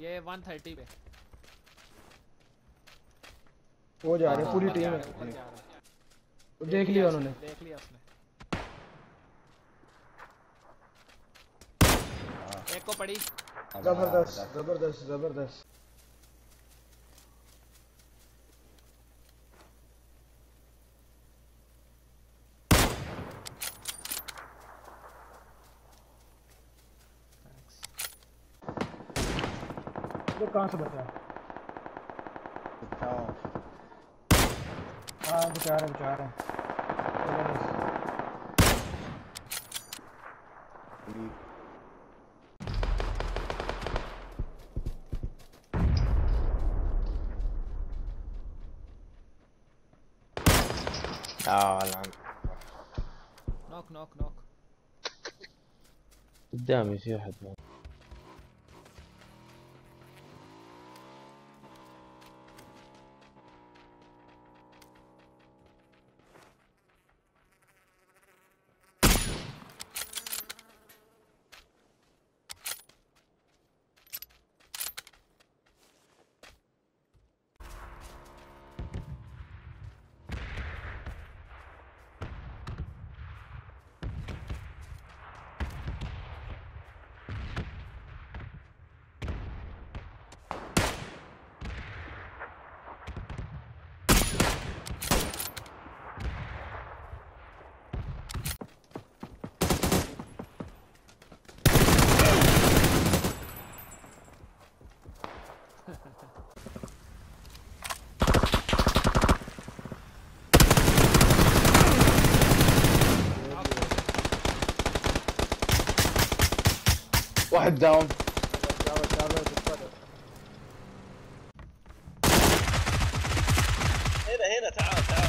ये 130 पे। वो जा रहे हैं, पूरी टीम है, है है। देख लिया उन्होंने। देख लिया उसने। एक को पड़ी। ज़बरदस्त ज़बरदस्त ज़बरदस्त। वो कहाँ से बचा हाँ बचा रहे बचा रहे जबरदस्त। اه العن नॉक नॉक नॉक قدامي في واحد واحد داون هنا هنا تعال تعال.